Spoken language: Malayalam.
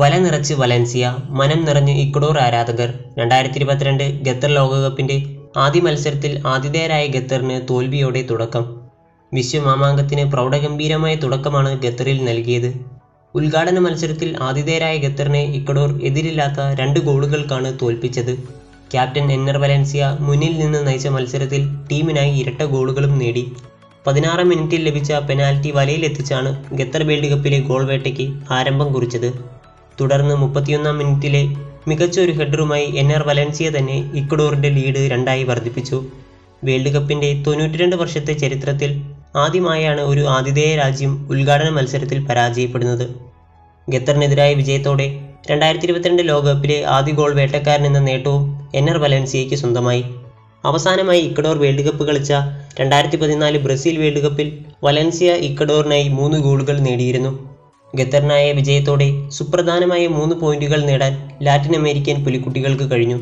വല നിറച്ച് വലൻസിയ മനം നിറഞ്ഞ് ഇക്വഡോർ ആരാധകർ. രണ്ടായിരത്തി ഇരുപത്തിരണ്ട് ഖത്തർ ലോകകപ്പിന്റെ ആദ്യ മത്സരത്തിൽ ആതിഥേയരായ ഖത്തറിന് തോൽവിയോടെ തുടക്കം. വിശ്വമാമാങ്കത്തിന് പ്രൗഢഗംഭീരമായ തുടക്കമാണ് ഖത്തറിൽ നൽകിയത്. ഉദ്ഘാടന മത്സരത്തിൽ ആതിഥേയരായ ഖത്തറിനെ ഇക്വഡോർ എതിരില്ലാത്ത രണ്ട് ഗോളുകൾക്കാണ് തോൽപ്പിച്ചത്. ക്യാപ്റ്റൻ എന്നർ വലൻസിയ മുന്നിൽ നിന്ന് നയിച്ച മത്സരത്തിൽ ടീമിനായി ഇരട്ട ഗോളുകളും നേടി. പതിനാറാം മിനിറ്റിൽ ലഭിച്ച പെനാൽറ്റി വലയിലെത്തിച്ചാണ് ഖത്തർ വേൾഡ് കപ്പിലെ ഗോൾ വേട്ടയ്ക്ക് ആരംഭം കുറിച്ചത്. തുടർന്ന് മുപ്പത്തിയൊന്നാം മിനിറ്റിലെ മികച്ച ഒരു ഹെഡറുമായി എന്നർ വലൻസിയ തന്നെ ഇക്വഡോറിന്റെ ലീഡ് രണ്ടായി വർദ്ധിപ്പിച്ചു. വേൾഡ് കപ്പിന്റെ തൊണ്ണൂറ്റിരണ്ട് വർഷത്തെ ചരിത്രത്തിൽ ആദ്യമായാണ് ഒരു ആതിഥേയ രാജ്യം ഉദ്ഘാടന മത്സരത്തിൽ പരാജയപ്പെടുന്നത്. ഖത്തറിനെതിരായ വിജയത്തോടെ രണ്ടായിരത്തി ഇരുപത്തിരണ്ട് ലോകകപ്പിലെ ആദ്യ ഗോൾ വേട്ടക്കാരൻ എന്ന നേട്ടവും എന്നർ വലൻസിയയ്ക്ക് സ്വന്തമായി. അവസാനമായി ഇക്വഡോർ വേൾഡ് കപ്പ് കളിച്ച രണ്ടായിരത്തി പതിനാല് ബ്രസീൽ വേൾഡ് കപ്പിൽ വലൻസിയ ഇക്വഡോറിനായി മൂന്ന് ഗോളുകൾ നേടിയിരുന്നു. ഖത്തറിനായ വിജയത്തോടെ സുപ്രധാനമായ മൂന്ന് പോയിന്റുകൾ നേടാൻ ലാറ്റിൻ അമേരിക്കൻ പുലിക്കുട്ടികൾക്ക് കഴിഞ്ഞു.